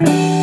I'll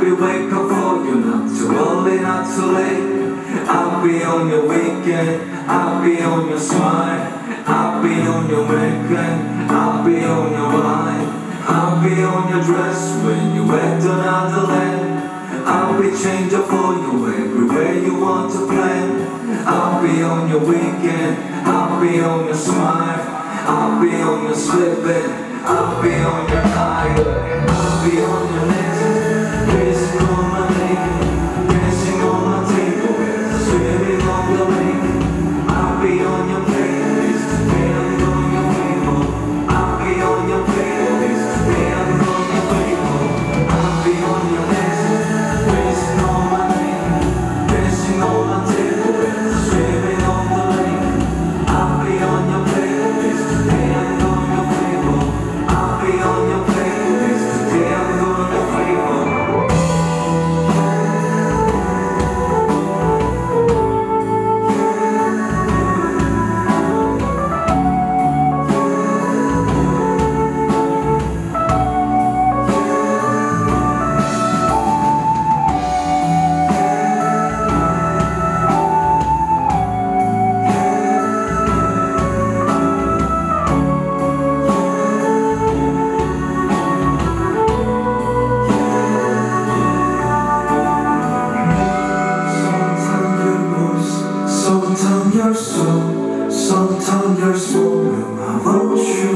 I'll be wake up for you, not too early, not too late. I'll be on your weekend, I'll be on your smile. I'll be on your weekend, I'll be on your wine. I'll be on your dress when you went another land. I'll be changing for you everywhere you want to plan. I'll be on your weekend, I'll be on your smile. I'll be on your slipping, I'll be on your island, I'll be on